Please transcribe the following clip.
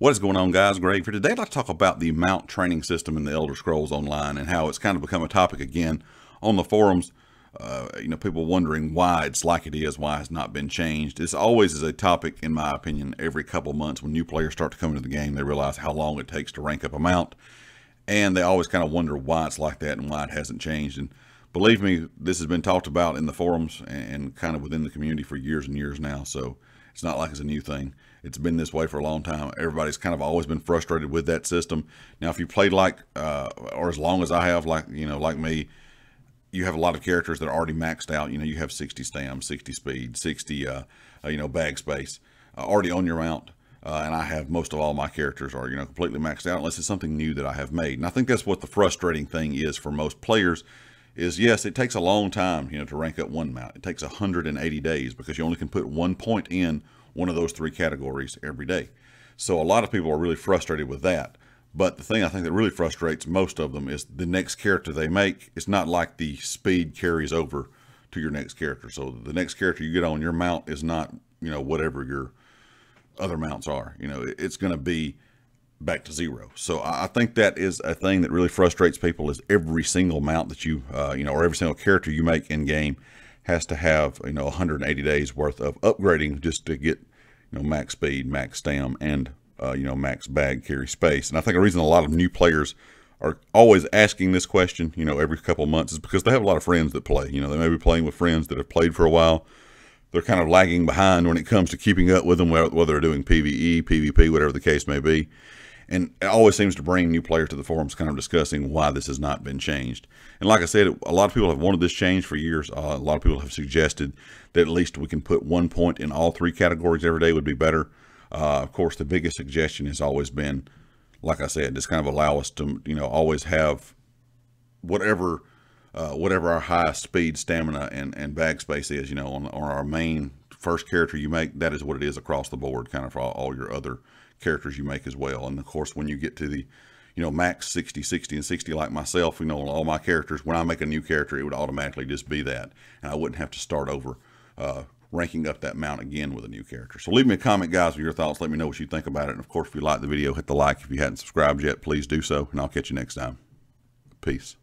What is going on, guys? Greg here. Today, I'd like to talk about the mount training system in the Elder Scrolls Online and how it's kind of become a topic again on the forums. Uh, you know, people wondering why it's like it is, why it's not been changed. It's always is a topic, in my opinion, every couple months when new players start to come into the game, they realize how long it takes to rank up a mount. And they always kind of wonder why it's like that and why it hasn't changed. And believe me, this has been talked about in the forums and kind of within the community for years and years now. So it's not like it's a new thing. It's been this way for a long time. Everybody's kind of always been frustrated with that system. Now, if you played like, uh, or as long as I have, like, you know, like me, you have a lot of characters that are already maxed out. You know, you have 60 stam, 60 speed, 60, uh, uh, you know, bag space uh, already on your mount. Uh, and I have most of all my characters are, you know, completely maxed out unless it's something new that I have made. And I think that's what the frustrating thing is for most players is yes, it takes a long time, you know, to rank up one mount. It takes 180 days because you only can put one point in one of those three categories every day. So a lot of people are really frustrated with that. But the thing I think that really frustrates most of them is the next character they make. It's not like the speed carries over to your next character. So the next character you get on your mount is not, you know, whatever your other mounts are. You know, it's going to be back to zero. So I think that is a thing that really frustrates people is every single mount that you, uh, you know, or every single character you make in game has to have, you know, 180 days worth of upgrading just to get, you know, max speed, max stam, and, uh, you know, max bag carry space. And I think the reason a lot of new players are always asking this question, you know, every couple months is because they have a lot of friends that play. You know, they may be playing with friends that have played for a while. They're kind of lagging behind when it comes to keeping up with them, whether they're doing PvE, PvP, whatever the case may be and it always seems to bring new players to the forums kind of discussing why this has not been changed. And like I said, a lot of people have wanted this change for years. Uh, a lot of people have suggested that at least we can put one point in all three categories every day would be better. Uh, of course, the biggest suggestion has always been, like I said, just kind of allow us to, you know, always have whatever uh, whatever our highest speed, stamina, and, and bag space is, you know, on, on our main first character you make, that is what it is across the board, kind of for all, all your other characters you make as well. And of course, when you get to the, you know, max 60, 60, and 60 like myself, you know, all my characters, when I make a new character, it would automatically just be that. And I wouldn't have to start over uh, ranking up that mount again with a new character. So leave me a comment, guys, with your thoughts. Let me know what you think about it. And of course, if you like the video, hit the like. If you hadn't subscribed yet, please do so. And I'll catch you next time. Peace.